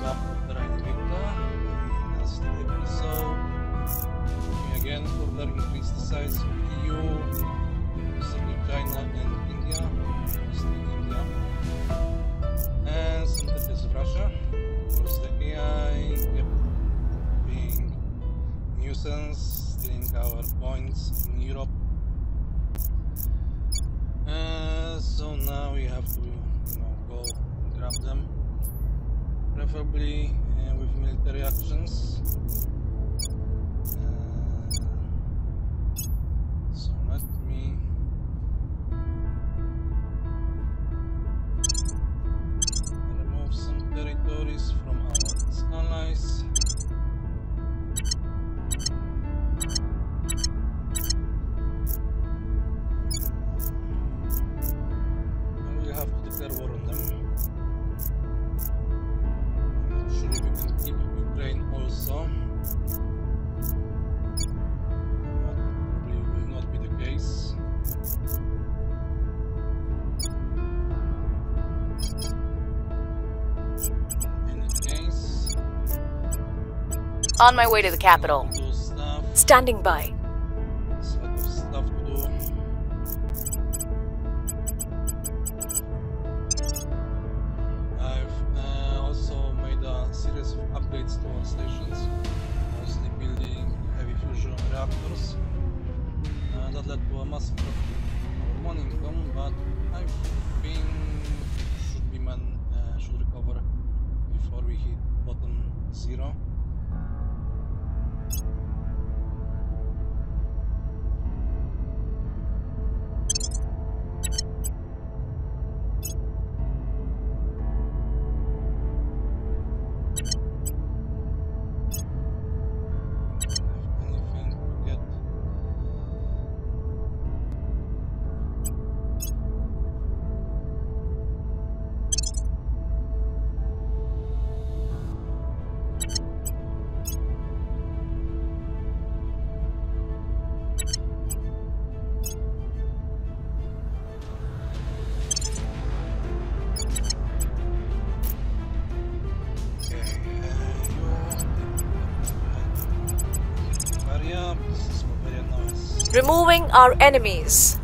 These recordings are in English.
Ukraine Vita. Last episode. We again further increase the size of EU, China and India, mostly India. And synthesis Russia. Of course the AI kept being nuisance, stealing our points in Europe. Uh, so now we have to, you know, go grab them preferably uh, with military actions. On my way to the capital. Standing by. Removing our enemies.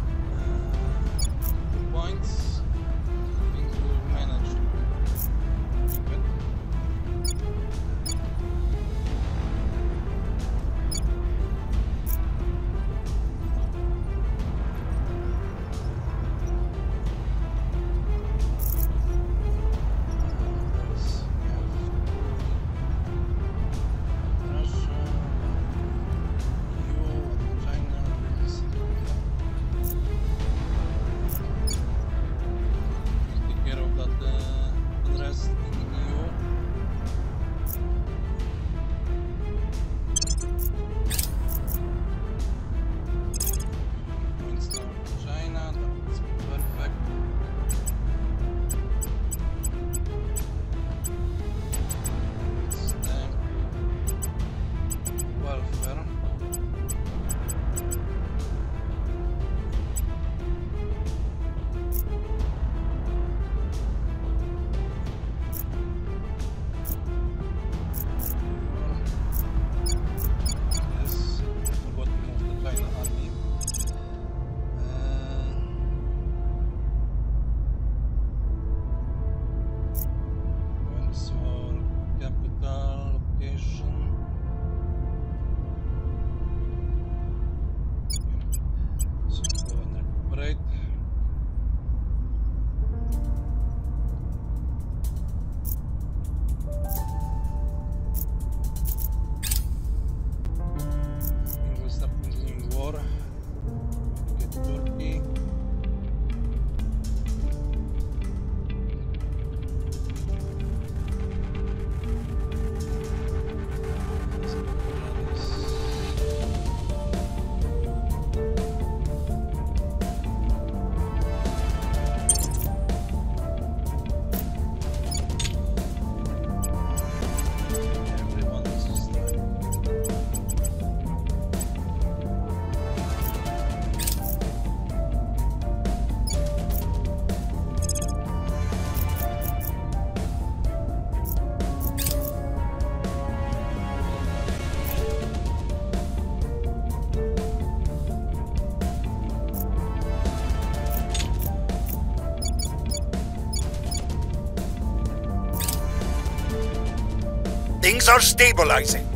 Are stabilizing.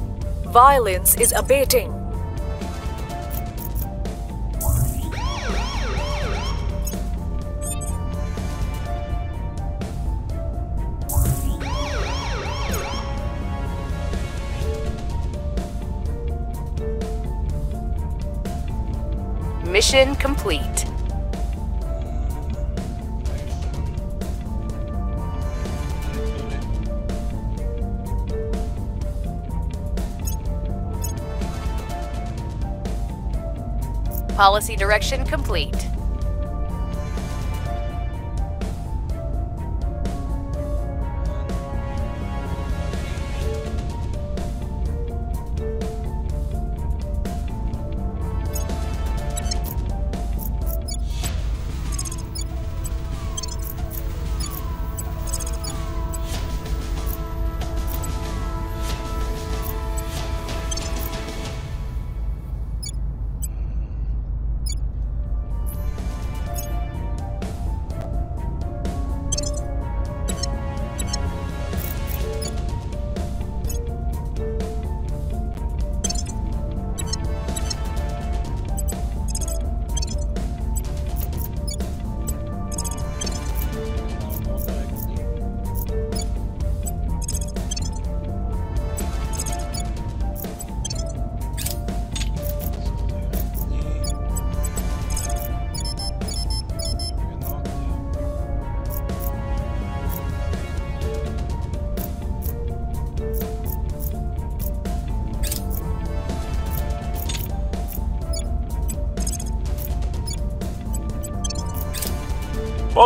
Violence is abating. Policy direction complete.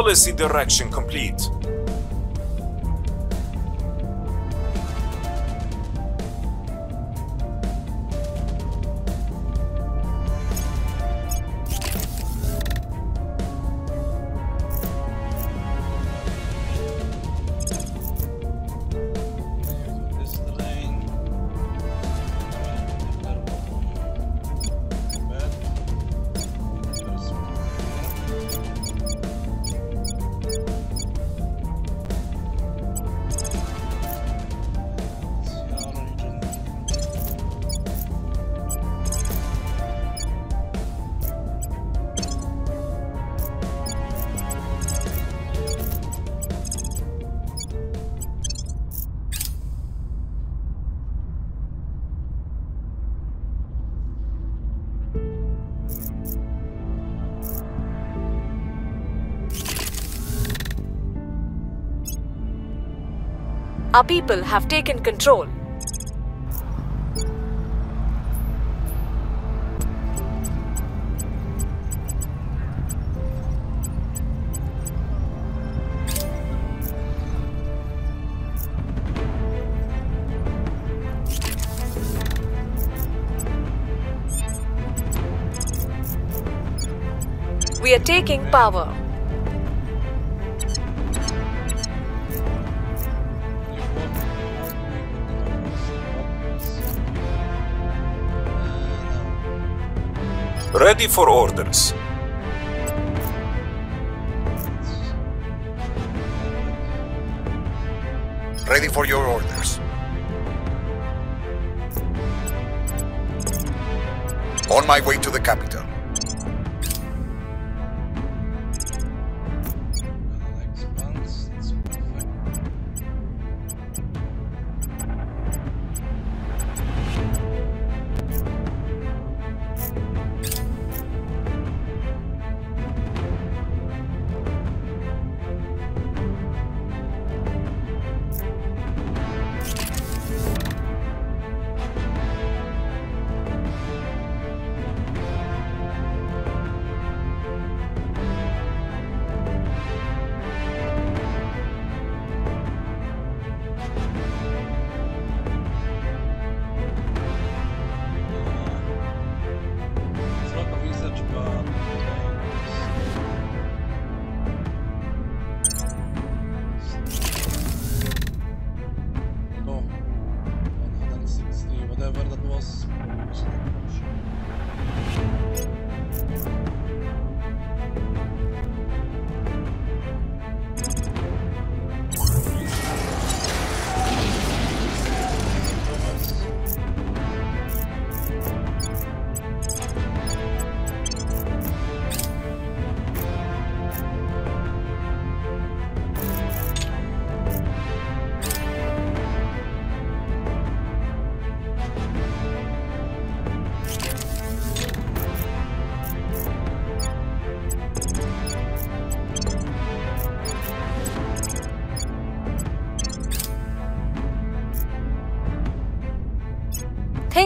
Policy direction complete. Our people have taken control. We are taking power. Ready for orders.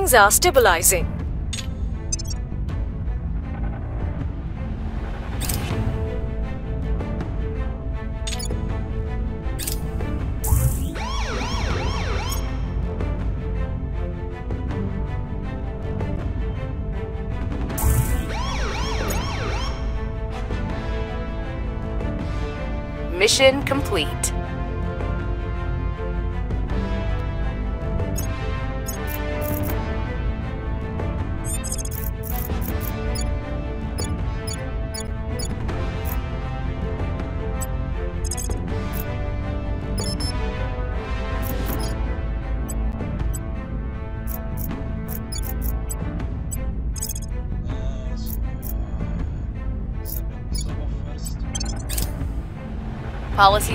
Things are stabilizing.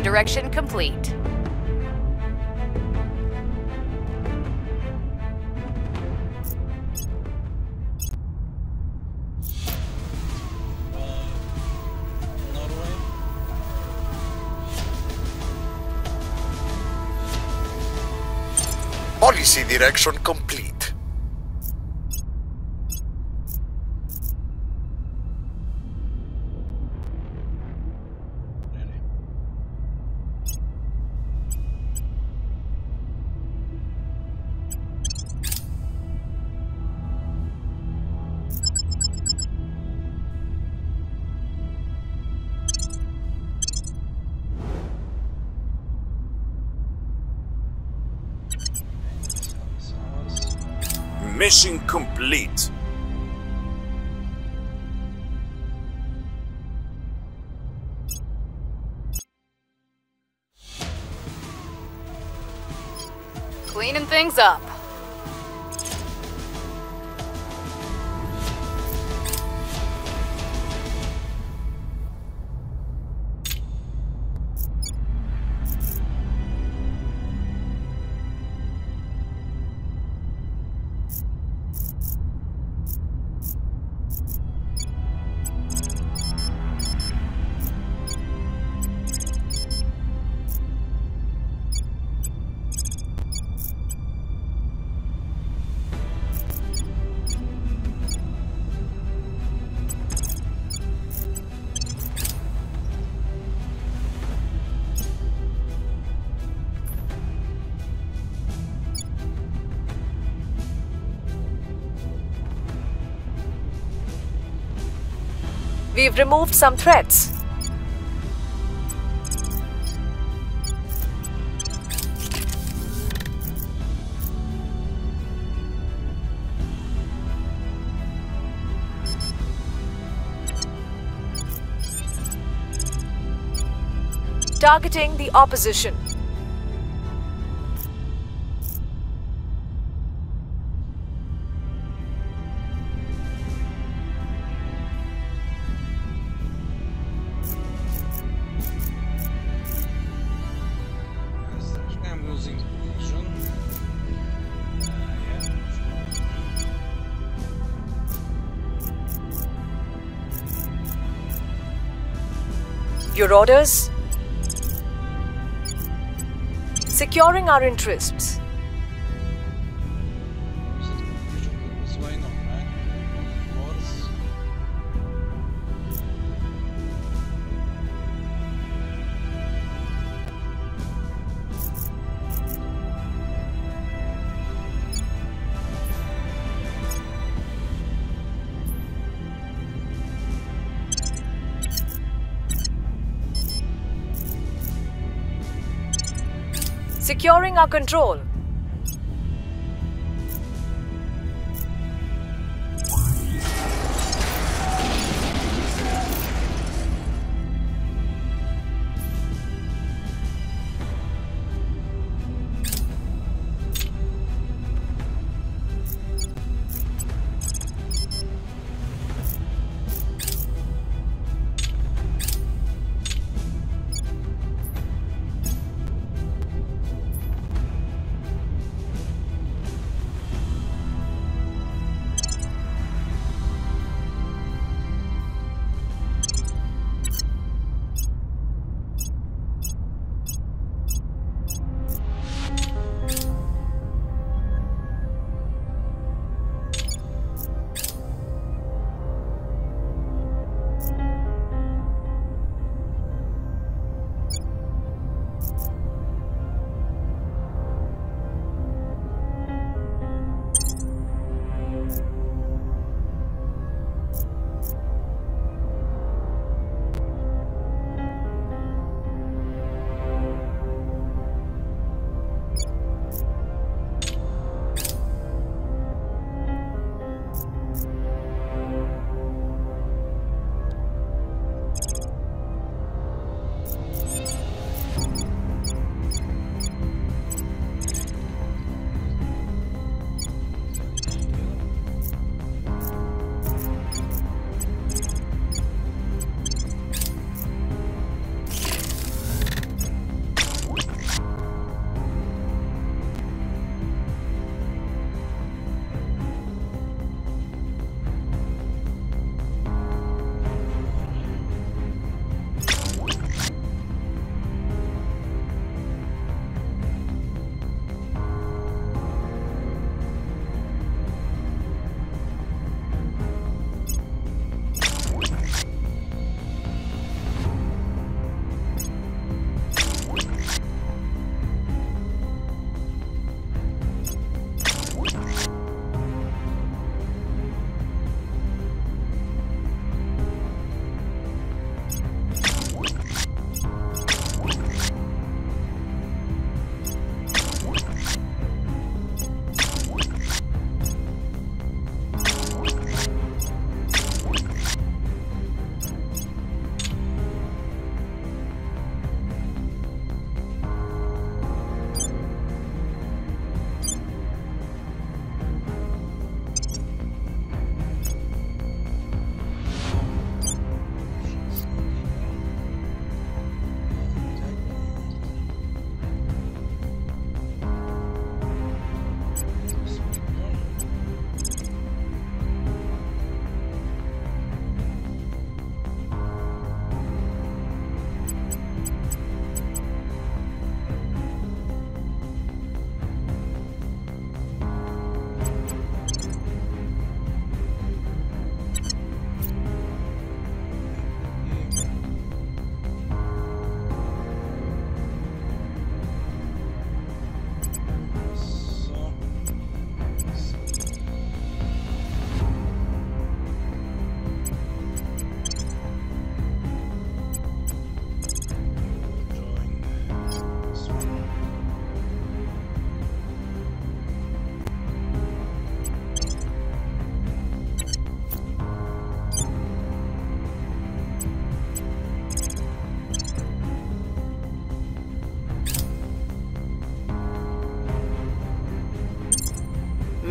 Policy direction complete. Policy direction complete. Mission complete. Cleaning things up. We've removed some threats. Targeting the opposition. Your orders? Securing our interests. Securing our control.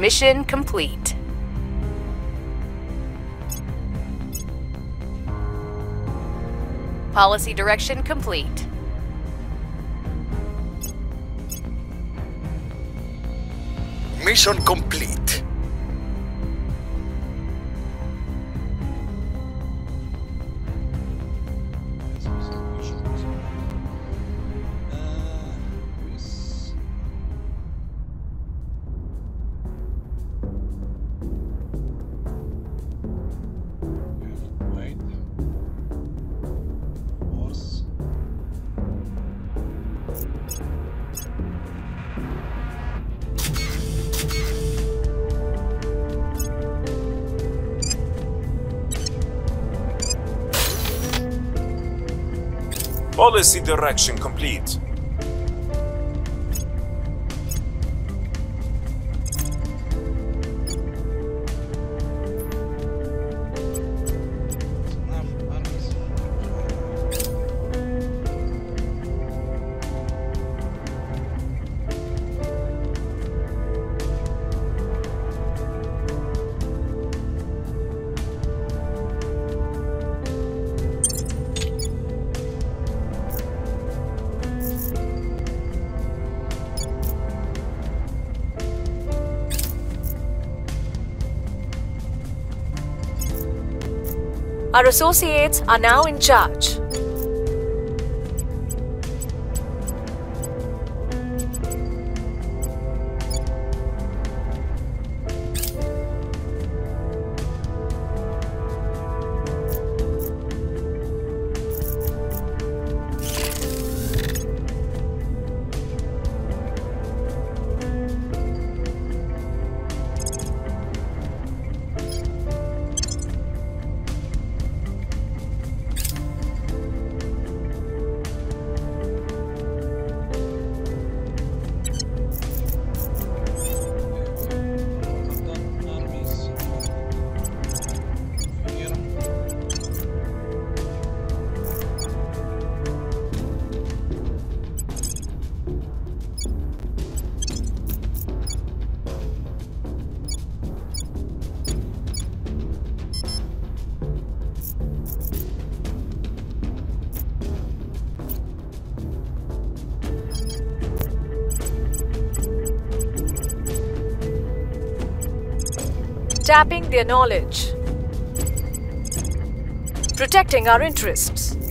Mission complete. Policy direction complete. Mission complete. Policy direction complete. Our associates are now in charge. Tapping their knowledge. Protecting our interests.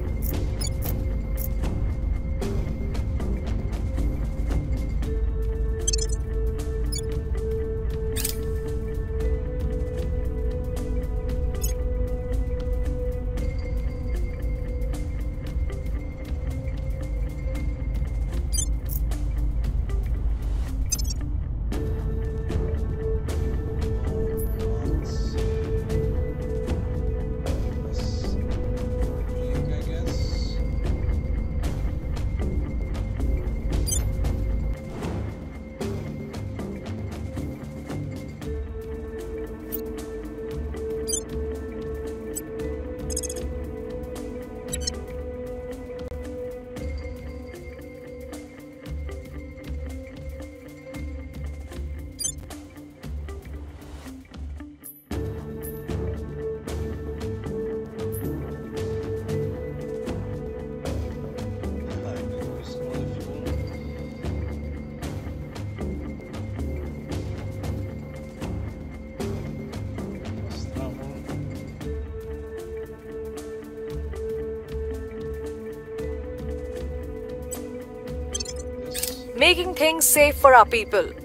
Safe for our people.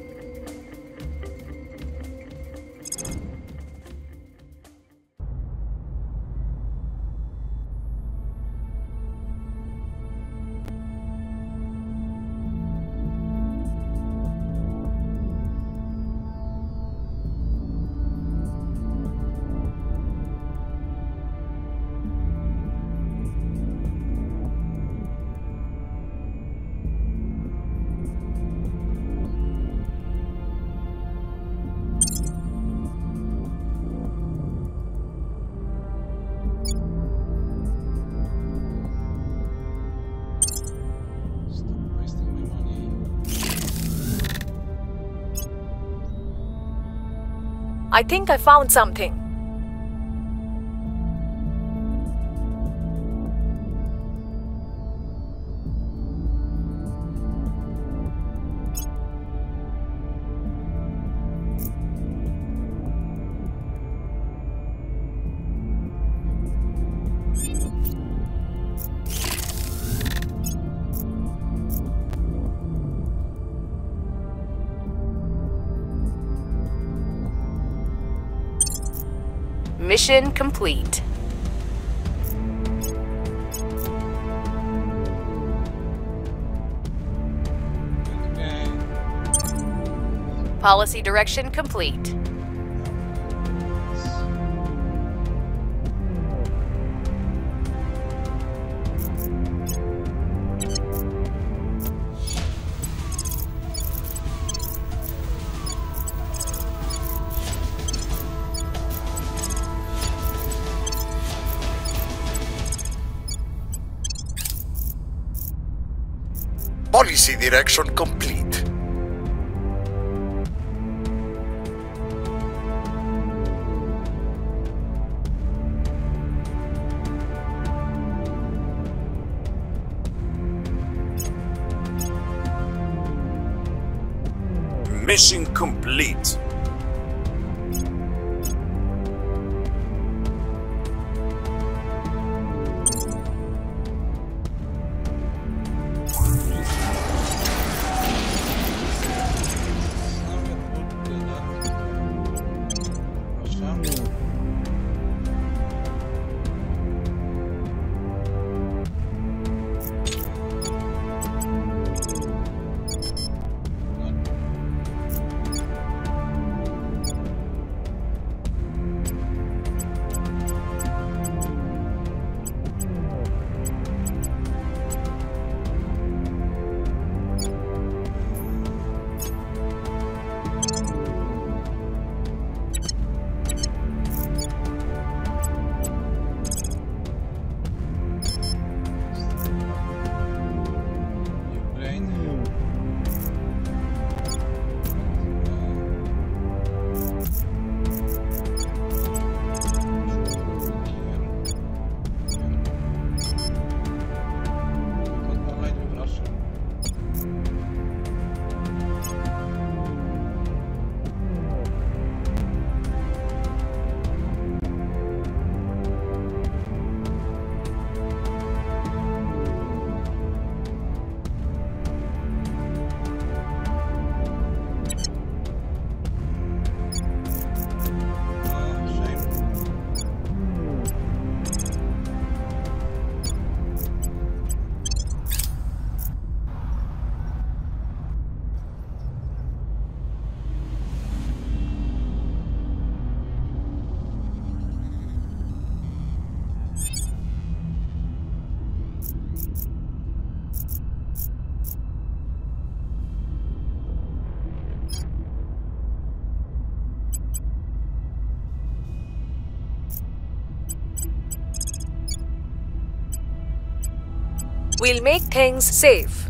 I think I found something. Mission complete. Policy direction complete. Direction complete. Mission complete. We'll make things safe.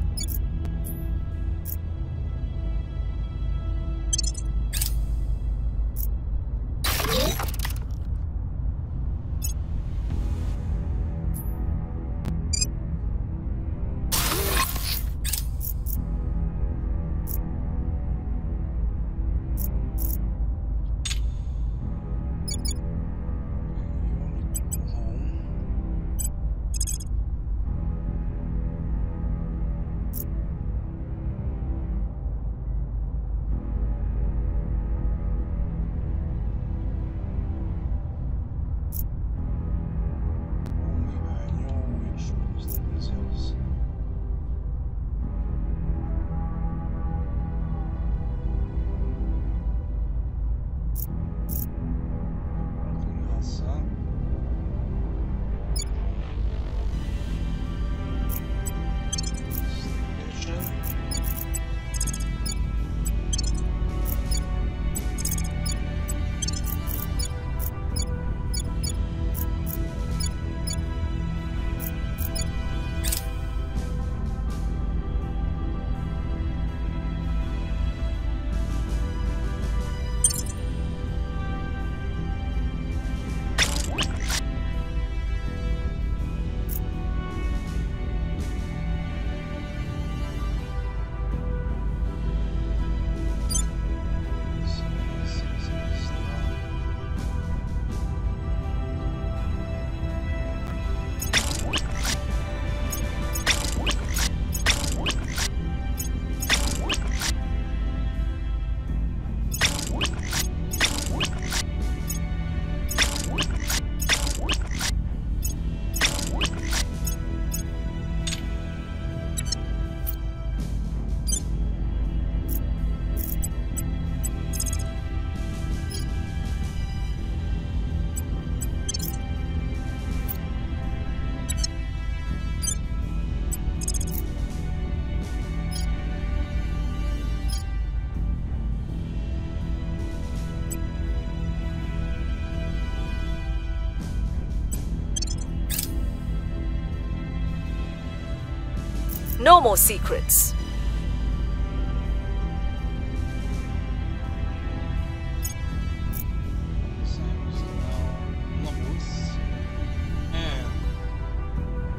No more secrets.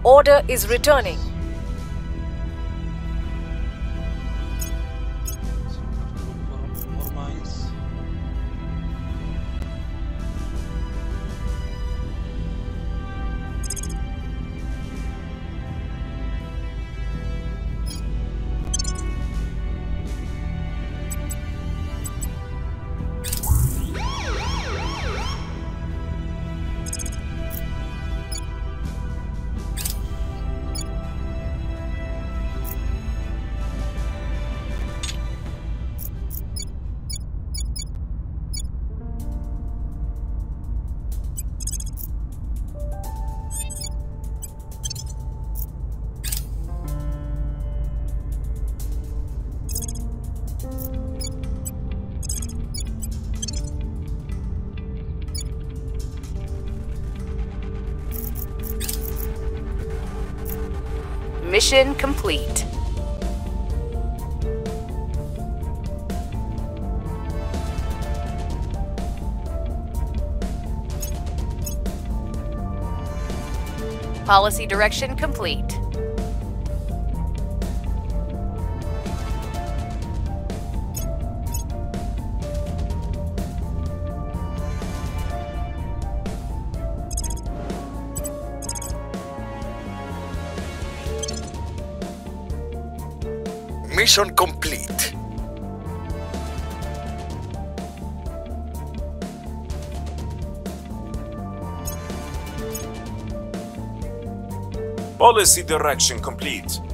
Order is returning. Mission complete. Policy direction complete. Mission complete. Policy direction complete.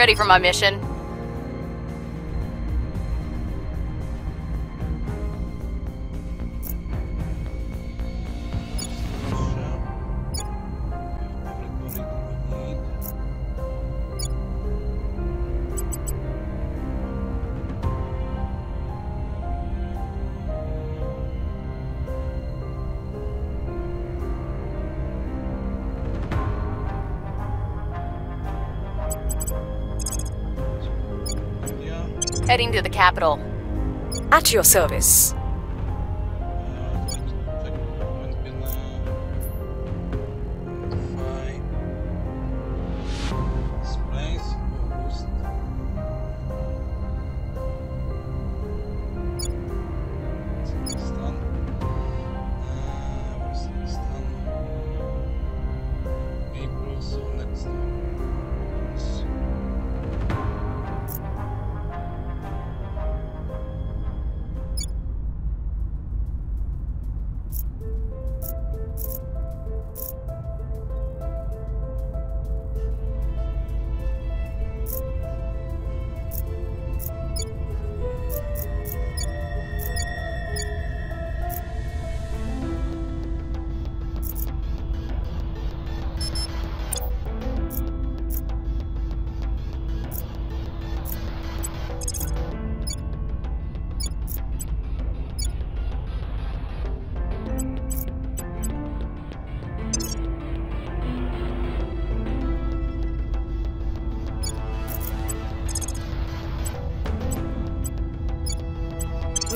Ready for my mission. capital. At your service.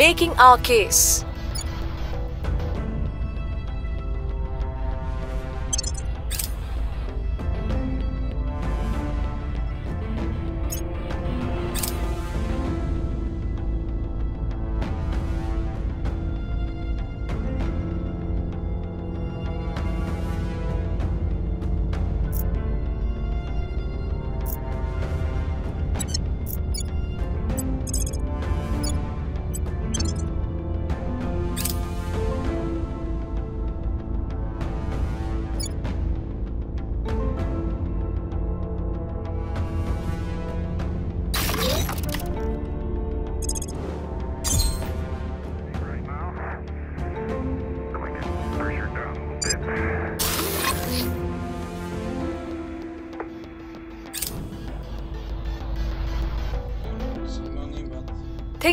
making our case.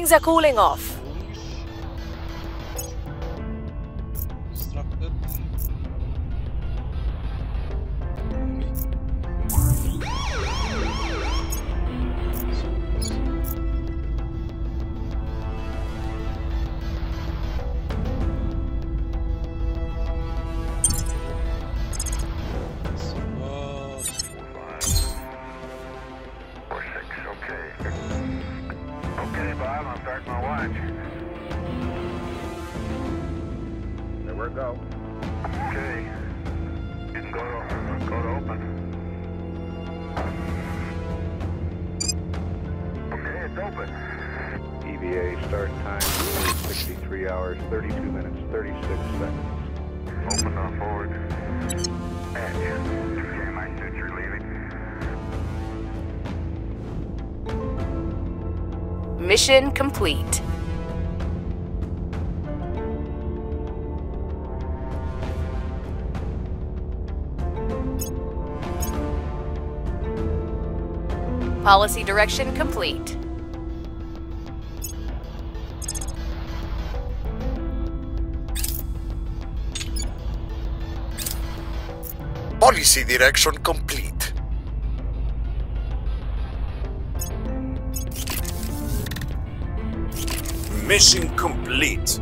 Things are cooling off. six seconds. Open up forward. Mission complete. Policy direction complete. Direction complete. Mission complete.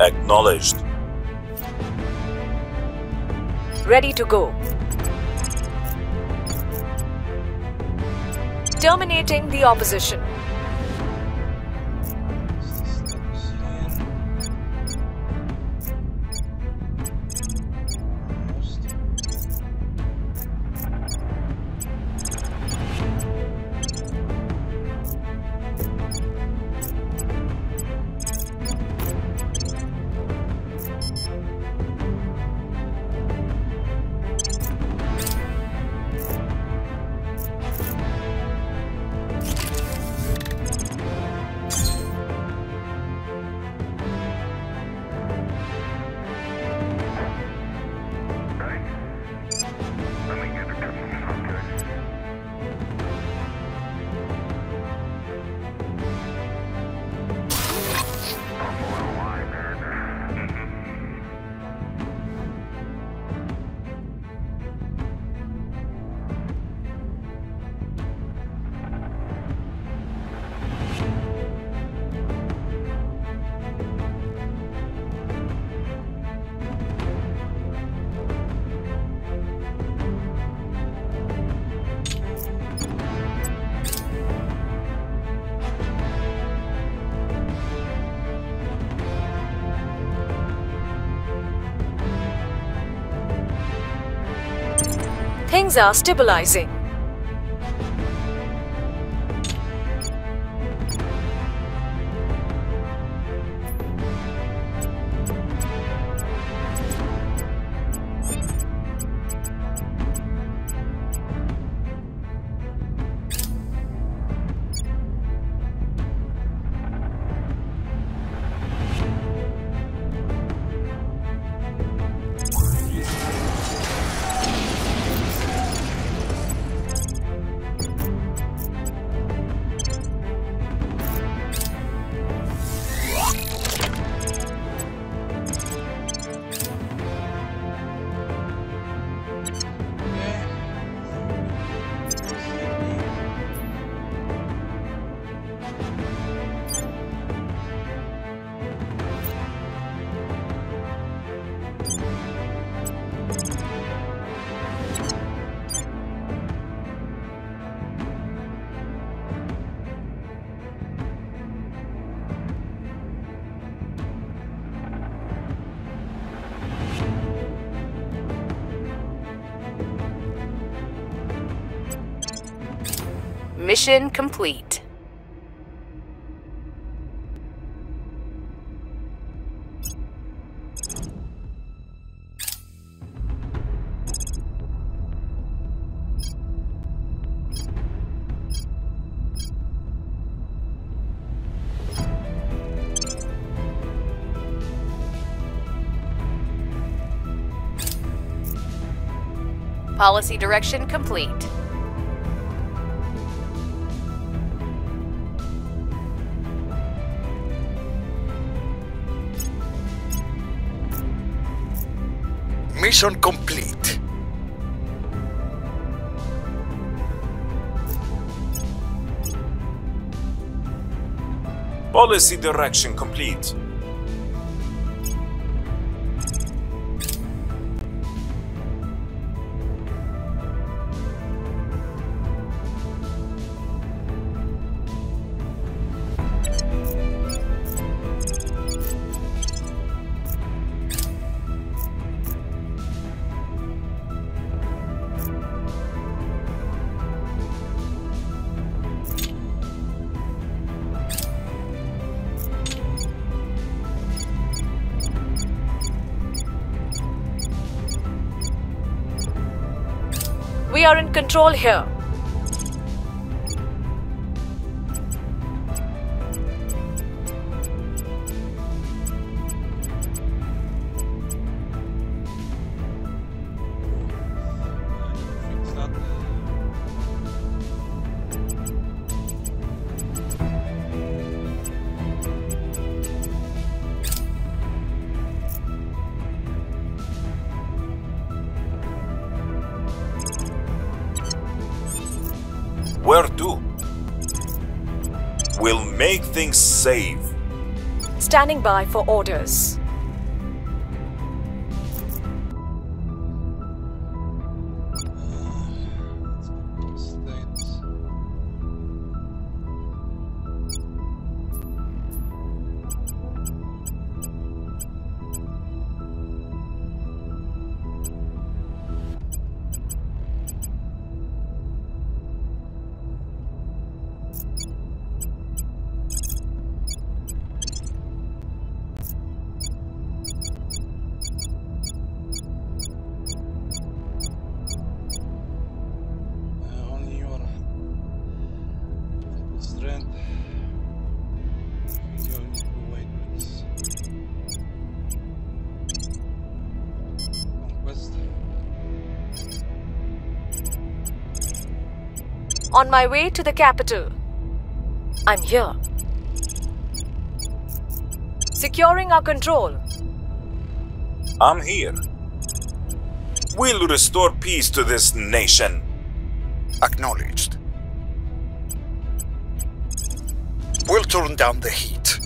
Acknowledged. Ready to go. Terminating the opposition. Things are stabilizing. Mission complete. Policy direction complete. Mission complete. Policy direction complete. Control here. Safe. Standing by for orders. that. On my way to the capital. I'm here. Securing our control. I'm here. We'll restore peace to this nation. Acknowledged. We'll turn down the heat.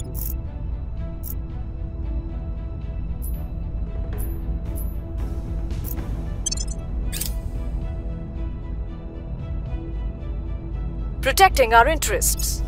Protecting our interests.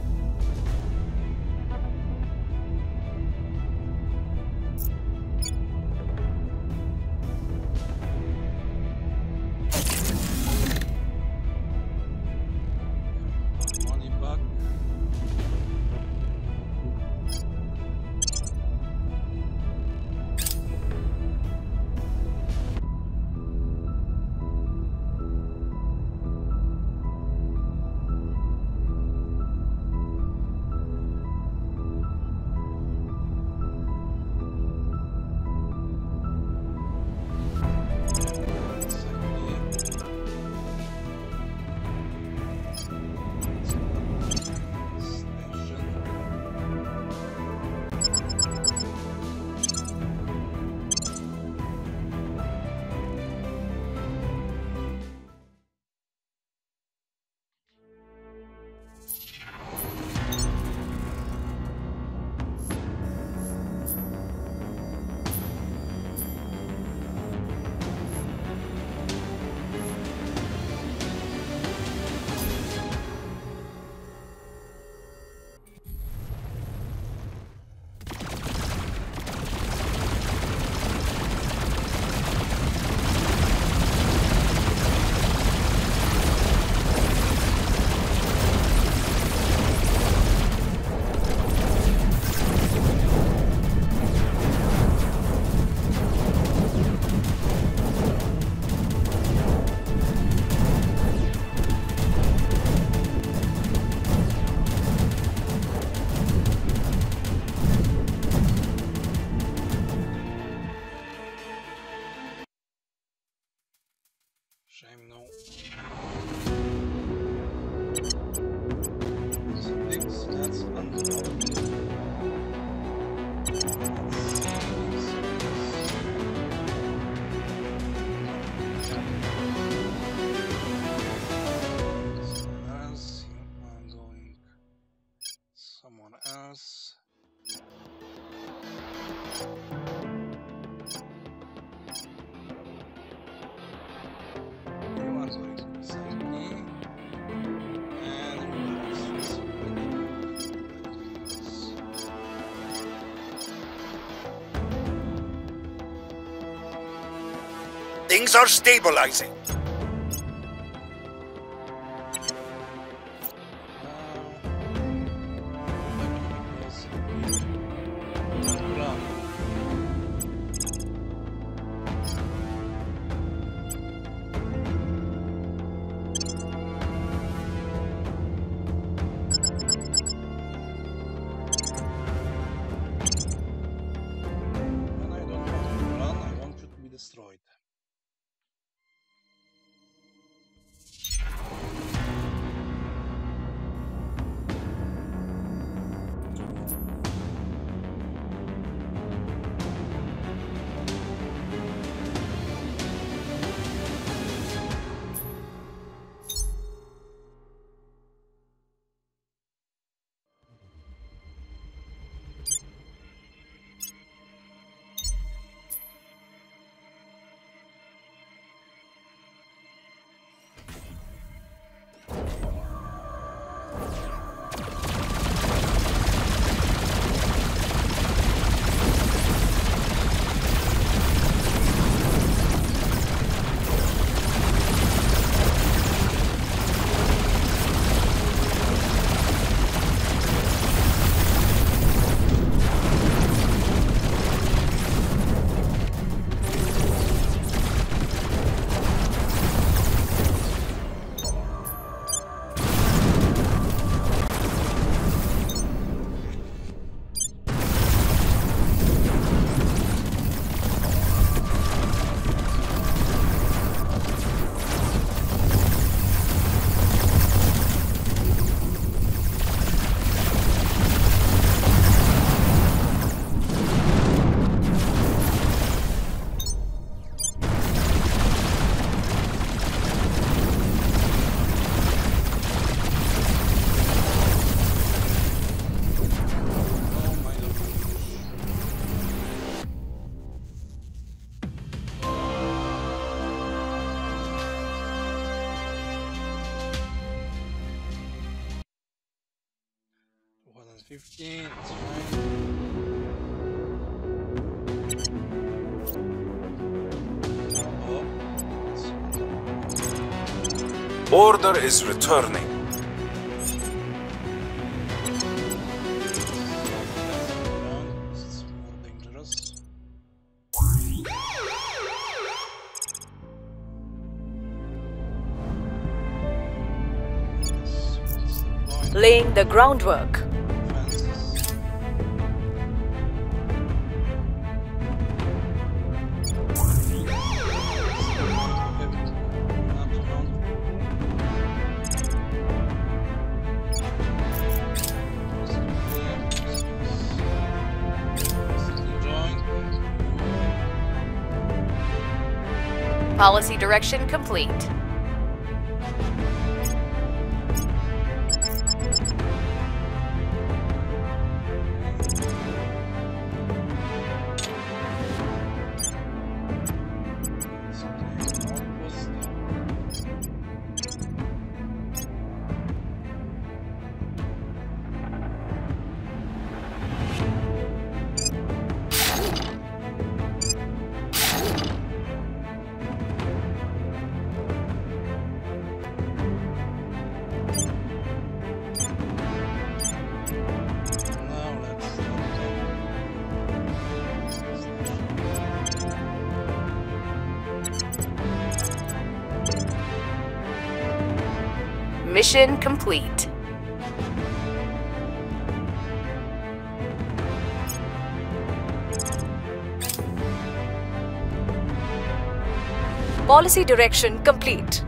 Things are stabilizing. Order is returning. Laying the groundwork. Direction complete. Policy direction complete.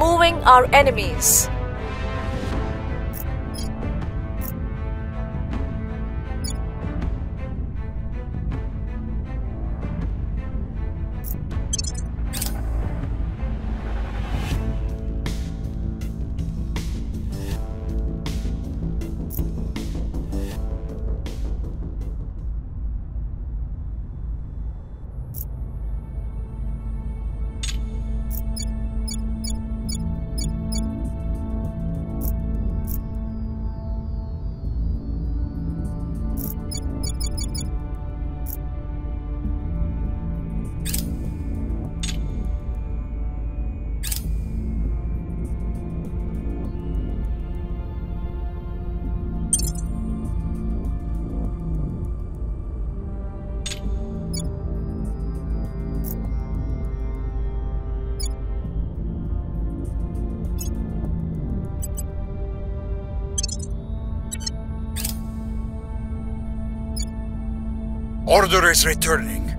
Removing our enemies. Order is returning.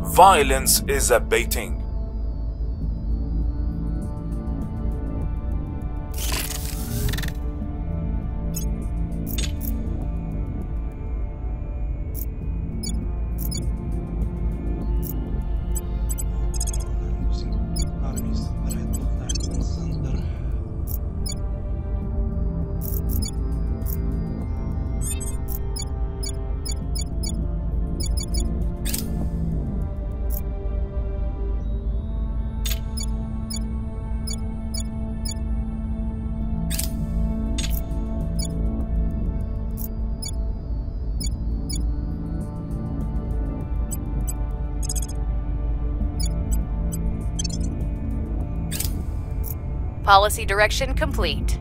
Violence is abating. Policy direction complete.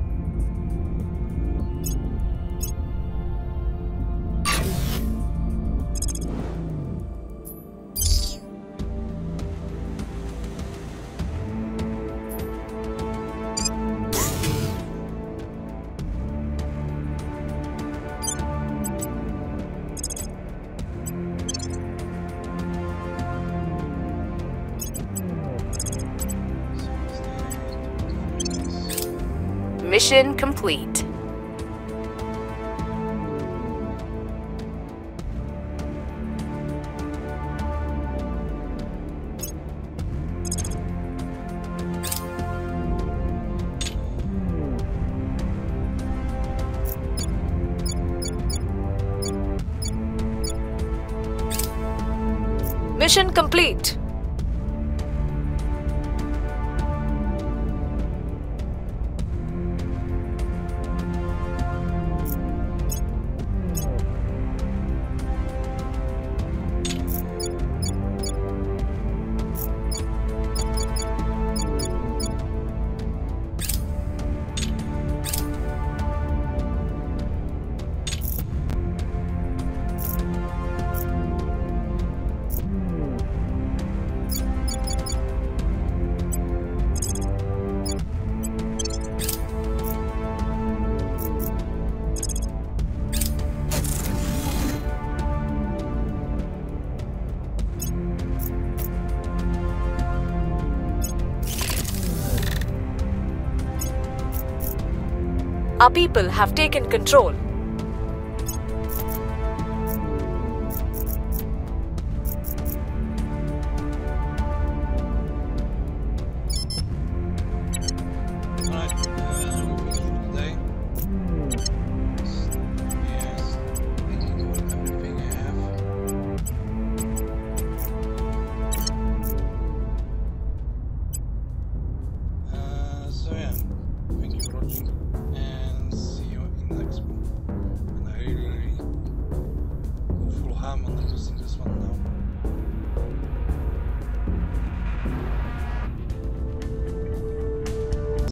sweet. Mission complete. people have taken control.